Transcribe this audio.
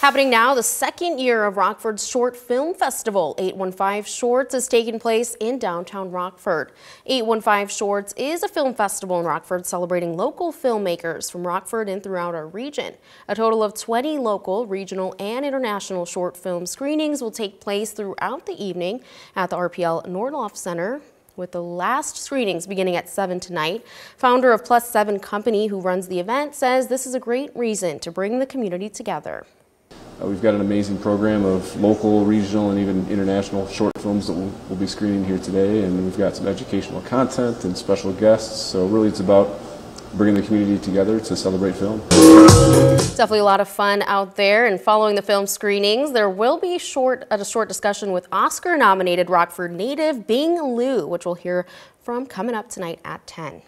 Happening now, the second year of Rockford's Short Film Festival. 815 Shorts is taking place in downtown Rockford. 815 Shorts is a film festival in Rockford celebrating local filmmakers from Rockford and throughout our region. A total of 20 local, regional, and international short film screenings will take place throughout the evening at the RPL Nordlof Center with the last screenings beginning at 7 tonight. Founder of Plus 7 Company, who runs the event, says this is a great reason to bring the community together. Uh, we've got an amazing program of local, regional, and even international short films that we'll, we'll be screening here today, and we've got some educational content and special guests. So really, it's about bringing the community together to celebrate film. It's definitely a lot of fun out there. And following the film screenings, there will be short a short discussion with Oscar-nominated Rockford native Bing Liu, which we'll hear from coming up tonight at 10.